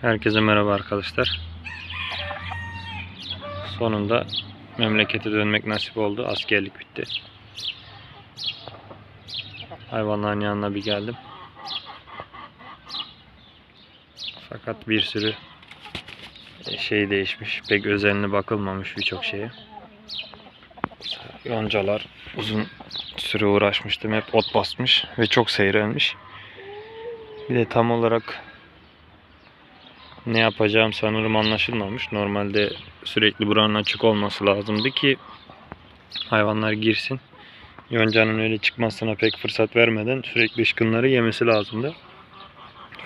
Herkese merhaba arkadaşlar. Sonunda memlekete dönmek nasip oldu. Askerlik bitti. Hayvanların yanına bir geldim. Fakat bir sürü şey değişmiş. Pek özenli bakılmamış birçok şeye. Yoncalar uzun süre uğraşmıştım. Hep ot basmış ve çok seyrelmiş. Bir de tam olarak ne yapacağım sanırım anlaşılmamış. Normalde sürekli buranın açık olması lazımdı ki hayvanlar girsin. Yoncanın öyle çıkmasına pek fırsat vermeden sürekli ışkınları yemesi lazımdı.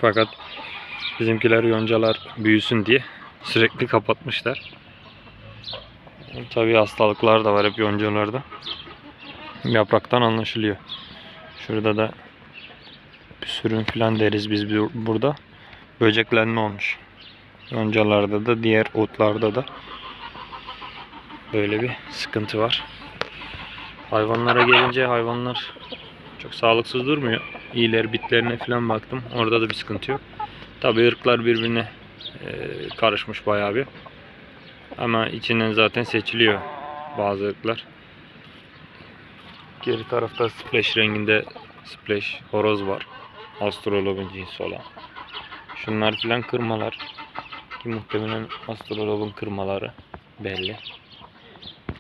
Fakat bizimkiler yoncalar büyüsün diye sürekli kapatmışlar. Tabii hastalıklar da var hep yoncalarda. Yapraktan anlaşılıyor. Şurada da bir sürün falan deriz biz bu- burada. Böceklenme olmuş. Yoncalarda da diğer otlarda da böyle bir sıkıntı var. Hayvanlara gelince hayvanlar çok sağlıksız durmuyor. İyiler bitlerine falan baktım. Orada da bir sıkıntı yok. Tabi ırklar birbirine e, karışmış bayağı bir. Ama içinden zaten seçiliyor bazı ırklar. Geri tarafta splash renginde splash horoz var. Astrologun cinsi olan. Şunlar filan kırmalar. Ki muhtemelen astrologun kırmaları belli.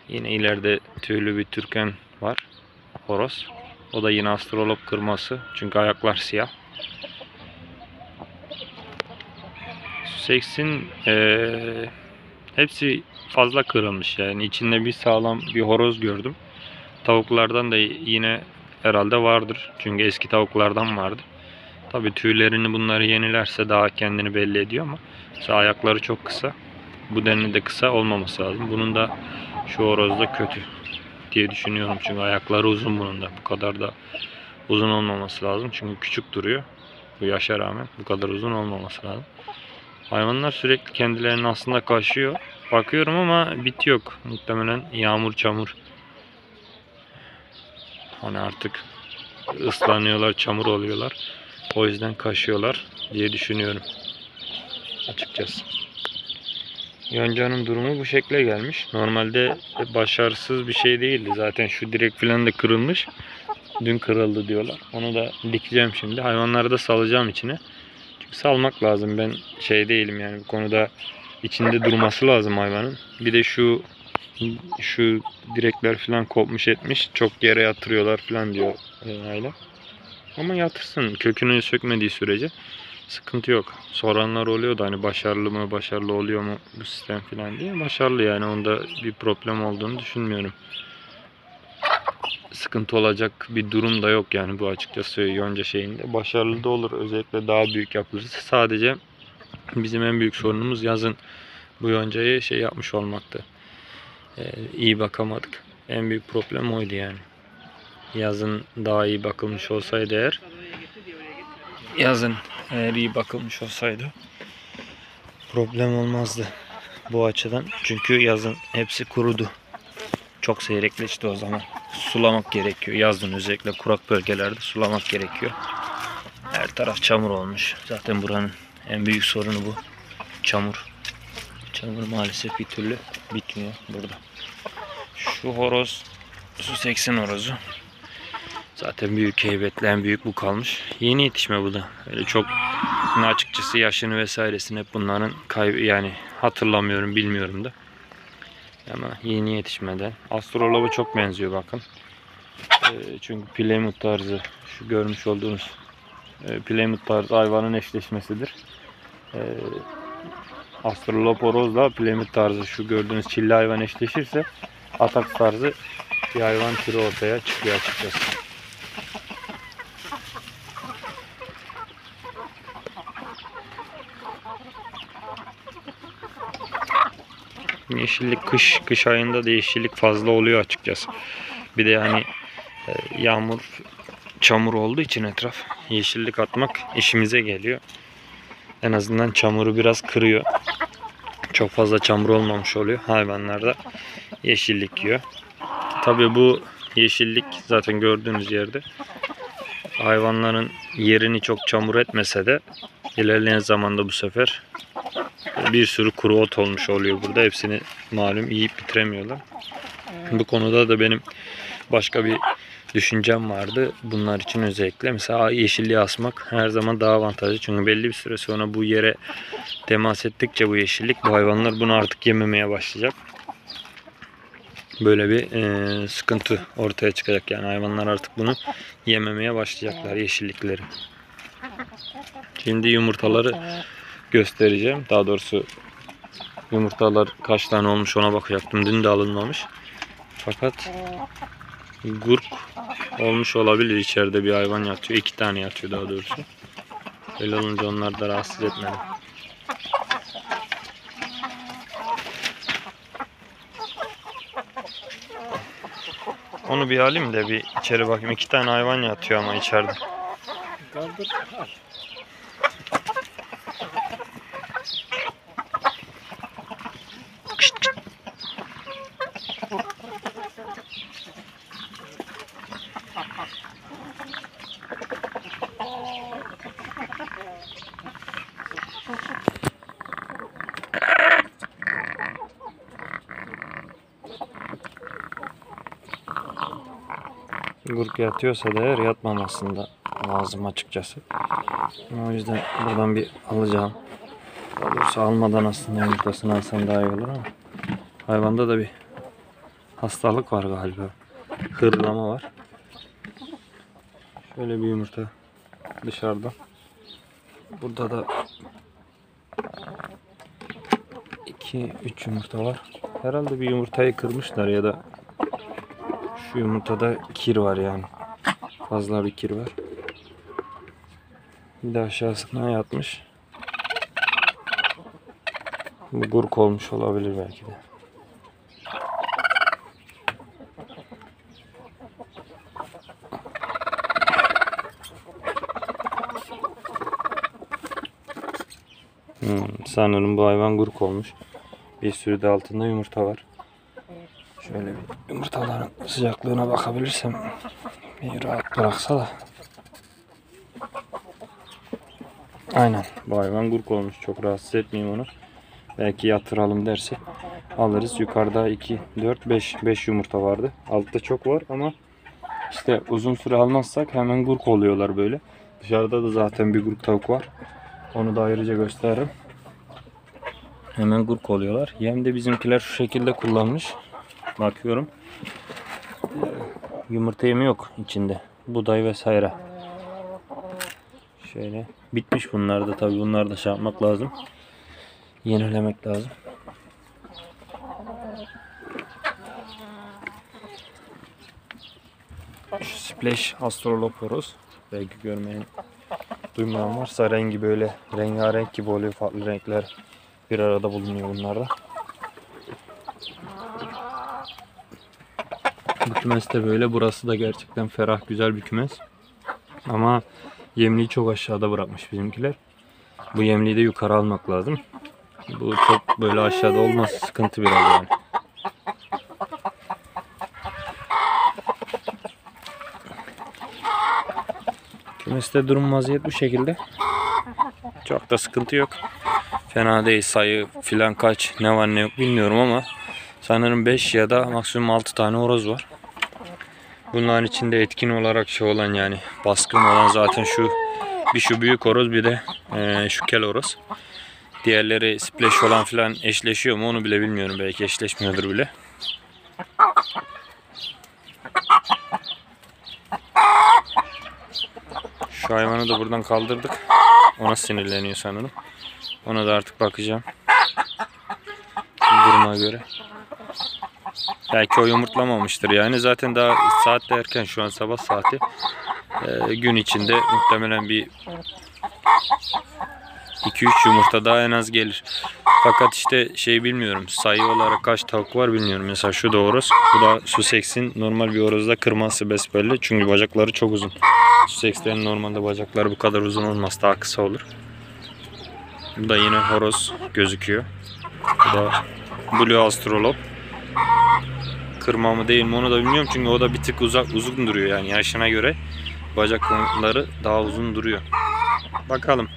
Yine ileride tüylü bir türken var. Horoz. O da yine astrolog kırması. Çünkü ayaklar siyah. Seksin eee, hepsi fazla kırılmış yani. içinde bir sağlam bir horoz gördüm. Tavuklardan da yine herhalde vardır. Çünkü eski tavuklardan vardı. Tabi tüylerini bunları yenilerse daha kendini belli ediyor ama mesela ayakları çok kısa. Bu denli de kısa olmaması lazım. Bunun da şu horozda kötü diye düşünüyorum. Çünkü ayakları uzun bunun da. Bu kadar da uzun olmaması lazım. Çünkü küçük duruyor. Bu yaşa rağmen bu kadar uzun olmaması lazım. Hayvanlar sürekli kendilerini aslında kaşıyor. Bakıyorum ama bit yok. Muhtemelen yağmur çamur. Hani artık ıslanıyorlar, çamur oluyorlar. O yüzden kaşıyorlar diye düşünüyorum. Açıkçası. Yonca'nın durumu bu şekle gelmiş. Normalde başarısız bir şey değildi. Zaten şu direk falan da kırılmış. Dün kırıldı diyorlar. Onu da dikeceğim şimdi. Hayvanları da salacağım içine. Çünkü salmak lazım. Ben şey değilim yani bu konuda içinde durması lazım hayvanın. Bir de şu şu direkler falan kopmuş etmiş. Çok yere yatırıyorlar falan diyor e, aile. Ama yatırsın. Kökünü sökmediği sürece sıkıntı yok. Soranlar oluyor da hani başarılı mı başarılı oluyor mu bu sistem falan diye. Başarılı yani onda bir problem olduğunu düşünmüyorum. Sıkıntı olacak bir durum da yok yani bu açıkçası yonca şeyinde. Başarılı da olur. Özellikle daha büyük yapılırsa. Sadece bizim en büyük sorunumuz yazın bu yoncayı şey yapmış olmaktı. Ee, iyi bakamadık. En büyük problem oydu yani yazın daha iyi bakılmış olsaydı eğer yazın eğer iyi bakılmış olsaydı problem olmazdı bu açıdan. Çünkü yazın hepsi kurudu. Çok seyrekleşti o zaman. Sulamak gerekiyor. Yazın özellikle kurak bölgelerde sulamak gerekiyor. Her taraf çamur olmuş. Zaten buranın en büyük sorunu bu. Çamur. Çamur maalesef bir türlü bitmiyor burada. Şu horoz su seksin horozu. Zaten büyük heybetli en büyük bu kalmış. Yeni yetişme bu da. Öyle çok açıkçası yaşını vesairesini hep bunların kayb yani hatırlamıyorum bilmiyorum da. Ama yeni yetişmeden. Astrolaba çok benziyor bakın. Ee, çünkü Plymouth tarzı şu görmüş olduğunuz e, Plymouth tarzı hayvanın eşleşmesidir. Ee, Astroloporozla Plymouth tarzı şu gördüğünüz çilli hayvan eşleşirse Atak tarzı bir hayvan türü ortaya çıkıyor açıkçası. Yeşillik kış kış ayında da yeşillik fazla oluyor açıkçası. Bir de hani e, yağmur çamur olduğu için etraf yeşillik atmak işimize geliyor. En azından çamuru biraz kırıyor. Çok fazla çamur olmamış oluyor. Hayvanlar da yeşillik yiyor. Tabii bu yeşillik zaten gördüğünüz yerde hayvanların yerini çok çamur etmese de ilerleyen zamanda bu sefer bir sürü kuru ot olmuş oluyor burada. Hepsini malum yiyip bitiremiyorlar. Bu konuda da benim başka bir düşüncem vardı. Bunlar için özellikle mesela yeşilliği asmak her zaman daha avantajlı. Çünkü belli bir süre sonra bu yere temas ettikçe bu yeşillik bu hayvanlar bunu artık yememeye başlayacak. Böyle bir eee, sıkıntı ortaya çıkacak yani hayvanlar artık bunu yememeye başlayacaklar yeşillikleri. Şimdi yumurtaları göstereceğim. Daha doğrusu yumurtalar kaç tane olmuş ona bakacaktım. Dün de alınmamış. Fakat gurk olmuş olabilir. İçeride bir hayvan yatıyor. iki tane yatıyor daha doğrusu. Öyle olunca onlar da rahatsız etmedi. Onu bir alayım da bir içeri bakayım. İki tane hayvan yatıyor ama içeride. Kaldır. Al. Gurk yatıyorsa da eğer yatmamasını da lazım açıkçası. O yüzden buradan bir alacağım. Doğrusu almadan aslında yumurtasını alsam daha iyi olur ama. Hayvanda da bir hastalık var galiba. Hırlama var. Şöyle bir yumurta dışarıda. Burada da 2 3 yumurta var. Herhalde bir yumurtayı kırmışlar ya da şu yumurtada kir var yani. Fazla bir kir var. Bir de aşağısına yatmış. Bu gurk olmuş olabilir belki de. Hmm, sanırım bu hayvan gurk olmuş. Bir sürü de altında yumurta var. Şöyle bir yumurtaların sıcaklığına bakabilirsem bir rahat bıraksa da. Aynen bu hayvan gurk olmuş. Çok rahatsız etmeyeyim onu. Belki yatıralım derse alırız. Yukarıda 2, 4, 5, 5 yumurta vardı. Altta çok var ama işte uzun süre almazsak hemen gurk oluyorlar böyle. Dışarıda da zaten bir gurk tavuk var. Onu da ayrıca gösteririm. Hemen gurk oluyorlar. Yem de bizimkiler şu şekilde kullanmış. Bakıyorum. Yumurta yemi yok içinde. Buğday vesaire. Şöyle. Bitmiş bunlar da tabii bunlar da şey yapmak lazım. Yenilemek lazım. Şu Splash Astroloporos. Belki görmeyen duymayan varsa rengi böyle rengarenk gibi oluyor. Farklı renkler bir arada bulunuyor bunlarda. Bu kümes de böyle. Burası da gerçekten ferah güzel bir kümes. Ama yemliği çok aşağıda bırakmış bizimkiler. Bu yemliği de yukarı almak lazım. Bu çok böyle aşağıda olmaz. Sıkıntı biraz yani. Kümeste durum vaziyet bu şekilde. Çok da sıkıntı yok. Fena değil sayı filan kaç ne var ne yok bilmiyorum ama sanırım 5 ya da maksimum 6 tane horoz var. Bunların içinde etkin olarak şey olan yani baskın olan zaten şu bir şu büyük horoz bir de eee, şu kel horoz. Diğerleri splash olan filan eşleşiyor mu onu bile bilmiyorum. Belki eşleşmiyordur bile. Şu hayvanı da buradan kaldırdık. Ona sinirleniyor sanırım. Ona da artık bakacağım. Duruma göre. Belki o yumurtlamamıştır yani. Zaten daha saat de erken şu an sabah saati. Ee, gün içinde muhtemelen bir 2-3 yumurta daha en az gelir. Fakat işte şey bilmiyorum. Sayı olarak kaç tavuk var bilmiyorum. Mesela şu da horoz. Bu da Sussex'in normal bir horozda kırması besbelli. Çünkü bacakları çok uzun. Sussex'lerin normalde bacakları bu kadar uzun olmaz. Daha kısa olur. Bu da yine horoz gözüküyor. Bu da Blue Astrolop. Kırma mı değil mi onu da bilmiyorum çünkü o da bir tık uzak uzun duruyor yani yaşına göre. bacakları daha uzun duruyor. Bakalım.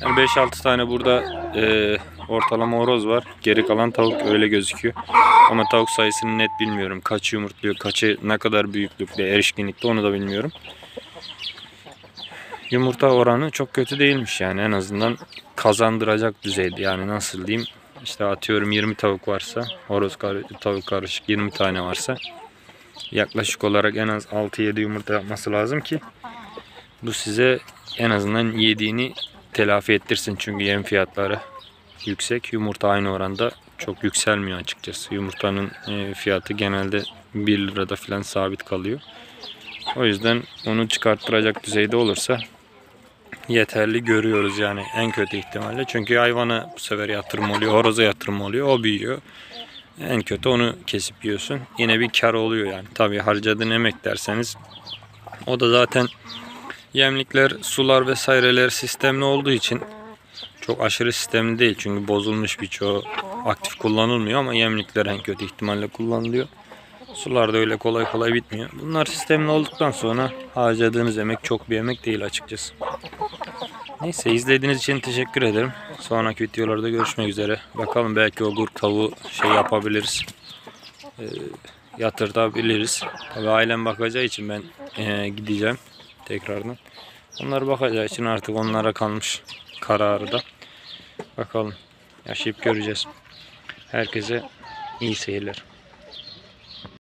Yani 5-6 tane burada e, ortalama horoz var. Geri kalan tavuk öyle gözüküyor. Ama tavuk sayısını net bilmiyorum. Kaçı yumurtluyor, kaçı ne kadar büyüklükte, erişkinlikte onu da bilmiyorum. Yumurta oranı çok kötü değilmiş yani en azından kazandıracak düzeyde. Yani nasıl diyeyim işte atıyorum 20 tavuk varsa horoz kar- tavuk karışık 20 tane varsa yaklaşık olarak en az 6-7 yumurta yapması lazım ki bu size en azından yediğini telafi ettirsin çünkü yem fiyatları yüksek. Yumurta aynı oranda çok yükselmiyor açıkçası. Yumurtanın e, fiyatı genelde 1 lirada falan sabit kalıyor. O yüzden onu çıkarttıracak düzeyde olursa yeterli görüyoruz yani en kötü ihtimalle. Çünkü hayvana bu sefer yatırım oluyor, horoza yatırım oluyor, o büyüyor. En kötü onu kesip yiyorsun. Yine bir kar oluyor yani. Tabii harcadığın emek derseniz o da zaten yemlikler, sular vesaireler sistemli olduğu için çok aşırı sistemli değil. Çünkü bozulmuş birçoğu aktif kullanılmıyor ama yemlikler en kötü ihtimalle kullanılıyor. Sular da öyle kolay kolay bitmiyor. Bunlar sistemli olduktan sonra harcadığınız emek çok bir emek değil açıkçası. Neyse izlediğiniz için teşekkür ederim. Sonraki videolarda görüşmek üzere. Bakalım belki o gurk tavuğu şey yapabiliriz. Ee, yatırtabiliriz. Tabii ailem bakacağı için ben ee, gideceğim tekrardan. Onlar bakacağı için artık onlara kalmış kararı da. Bakalım yaşayıp göreceğiz. Herkese iyi seyirler.